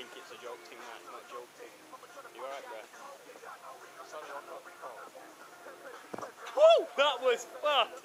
think it's a joke thing, man. It's not a joke thing. You alright, bro? Oh. Woo! That was fast!